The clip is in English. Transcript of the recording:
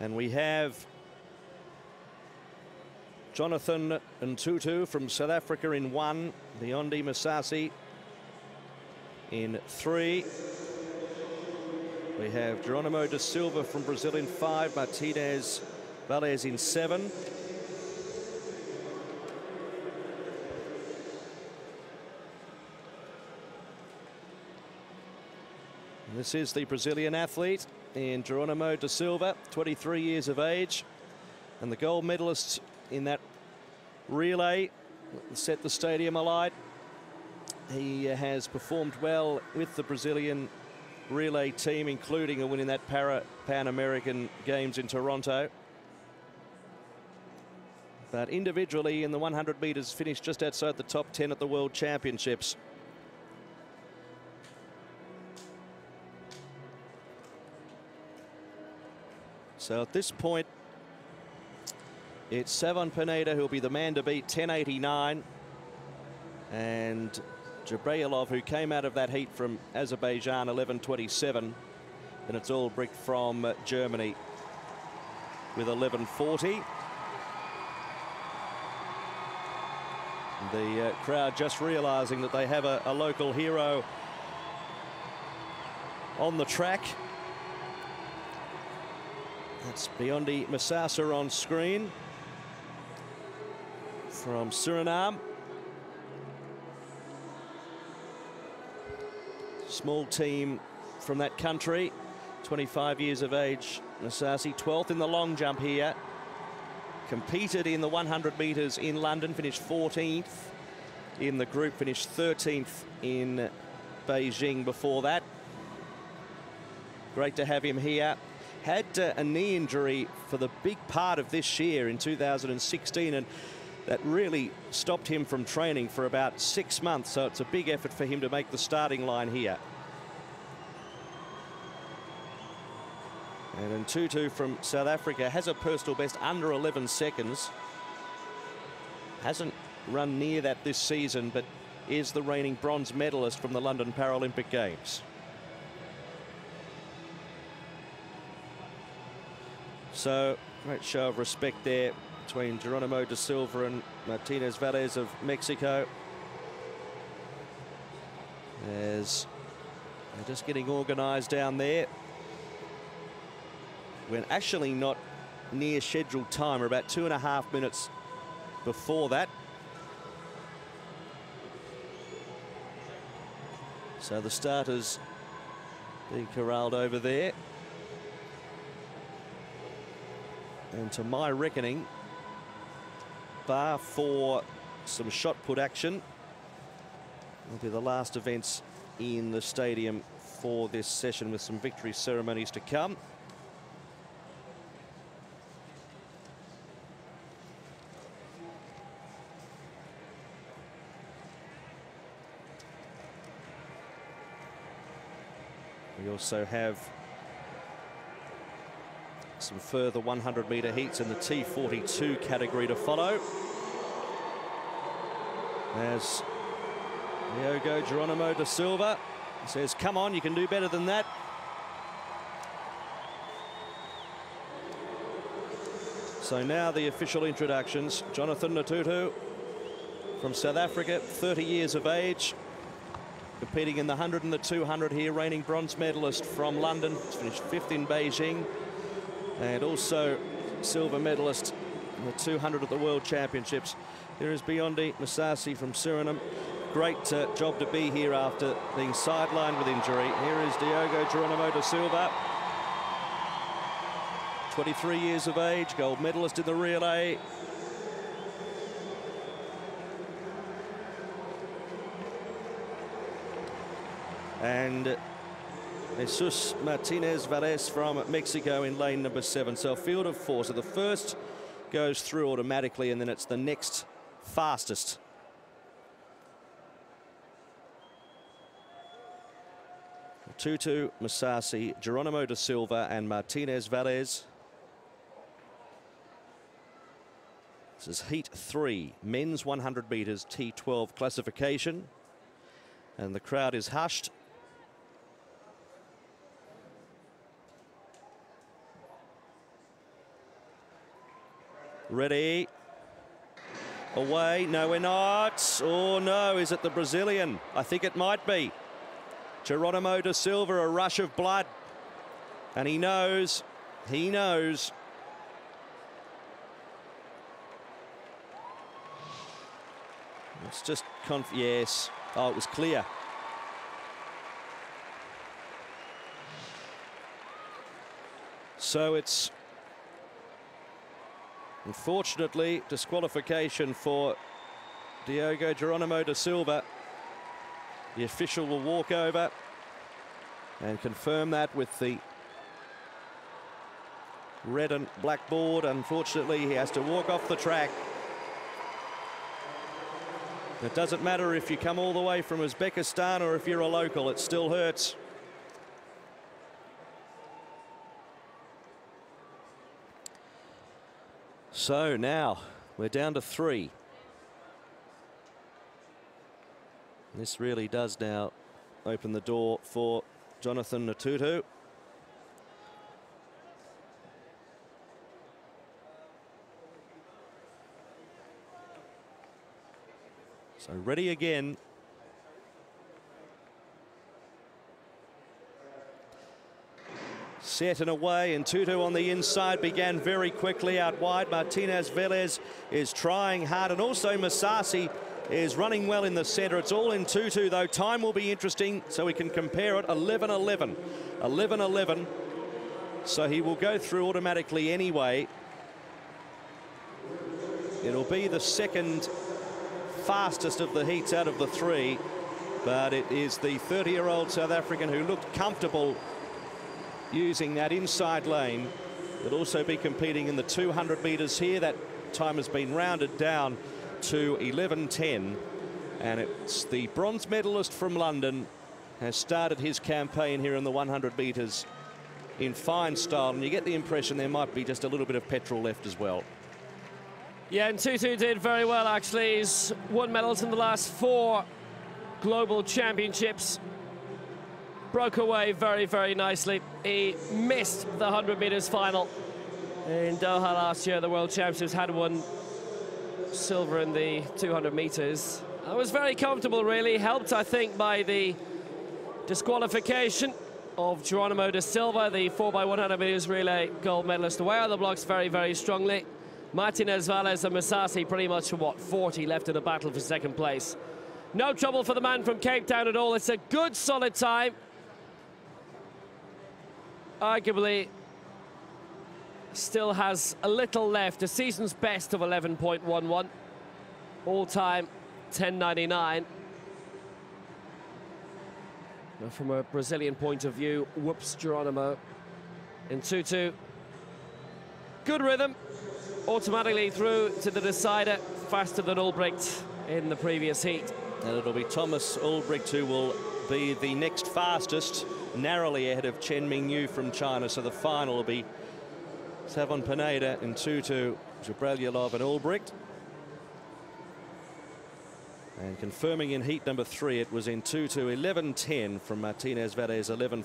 And we have Jonathan Ntutu from South Africa in one, Biondi Misasi in three. We have Jeronimo da Silva from Brazil in five, Martinez Valles in seven. This is the Brazilian athlete in Jeronimo da Silva, 23 years of age, and the gold medalist in that relay set the stadium alight. He uh, has performed well with the Brazilian relay team, including a win in that Para Pan American Games in Toronto. But individually in the 100 metres finished just outside the top 10 at the World Championships. So at this point, it's Savon Pineda who'll be the man to beat, 10.89. And Jabrailov, who came out of that heat from Azerbaijan, 11.27. And it's Ulbricht from Germany with 11.40. The uh, crowd just realising that they have a, a local hero on the track. That's Biondi Misasi on screen from Suriname. Small team from that country, 25 years of age. Misasi, 12th in the long jump here. Competed in the 100 metres in London, finished 14th in the group, finished 13th in Beijing before that. Great to have him here had uh, a knee injury for the big part of this year in 2016 and that really stopped him from training for about six months. So it's a big effort for him to make the starting line here. And Ntutu from South Africa has a personal best under 11 seconds. Hasn't run near that this season but is the reigning bronze medalist from the London Paralympic Games So great show of respect there between Jeronimo da Silva and Martinez Valles of Mexico. As they're just getting organised down there. We're actually not near scheduled time. We're about two and a half minutes before that. So the starters being corralled over there. And to my reckoning, bar for some shot put action, will be the last events in the stadium for this session with some victory ceremonies to come. We also have some further 100 metre heats in the T42 category to follow. As Diogo Jeronimo da Silva says, come on, you can do better than that. So now the official introductions. Jonathan Ntutu from South Africa, 30 years of age, competing in the 100 and the 200 here, reigning bronze medalist from London, finished fifth in Beijing and also silver medalist in the 200 at the World Championships. Here is Biondi Misasi from Suriname. Great uh, job to be here after being sidelined with injury. Here is Diogo Jeronimo da Silva. 23 years of age, gold medalist in the relay. And Jesus Martinez Valles from Mexico in lane number seven. So field of four. So the first goes through automatically and then it's the next fastest. Ntutu, Misasi, Jeronimo da Silva and Martinez Valles. This is heat three, men's 100 metres T12 classification. And the crowd is hushed Ready. Away. No, we're not. Oh, no. Is it the Brazilian? I think it might be. Jeronimo da Silva, a rush of blood. And he knows. He knows. It's just conf yes. Oh, it was clear. So it's unfortunately disqualification for Diogo Jeronimo da Silva. The official will walk over and confirm that with the red and black board. Unfortunately, he has to walk off the track. It doesn't matter if you come all the way from Uzbekistan or if you're a local, it still hurts. So now we're down to three. This really does now open the door for Jonathan Ntutu. So ready again. Set and away, and Ntutu on the inside began very quickly out wide. Martinez Valles is trying hard, and also Misasi is running well in the centre. It's all in Ntutu, though. Time will be interesting, so we can compare it. 11-11. 11-11. So he will go through automatically anyway. It'll be the second fastest of the heats out of the three, but it is the 30-year-old South African who looked comfortable using that inside lane. They'll also be competing in the 200 metres here. That time has been rounded down to 11.10. And it's the bronze medalist from London has started his campaign here in the 100 metres in fine style. And you get the impression there might be just a little bit of petrol left as well. Yeah, and Ntutu did very well, actually. He's won medals in the last four global championships. Broke away very, very nicely. He missed the 100 metres final in Doha last year. The World Championships had won silver in the 200 metres. I was very comfortable, really. Helped, I think, by the disqualification of Jeronimo da Silva, the 4x100 metres relay gold medalist. Away on the blocks very, very strongly. Martinez, Valles and Misasi pretty much what, 40 left in the battle for second place. No trouble for the man from Cape Town at all. It's a good, solid time. Arguably, still has a little left. A season's best of 11.11. All-time 10.99. Now From a Brazilian point of view, whoops, Jeronimo in 2-2. Good rhythm, automatically through to the decider, faster than Ulbricht in the previous heat. And it'll be Thomas Ulbricht who will be the next fastest, narrowly ahead of Chen Mingyu from China. So the final will be Savon Pineda and Ntutu, Jabrailov and Ulbricht. And confirming in heat number three, it was in 2 to 11.10 from Martinez Valles 11.4.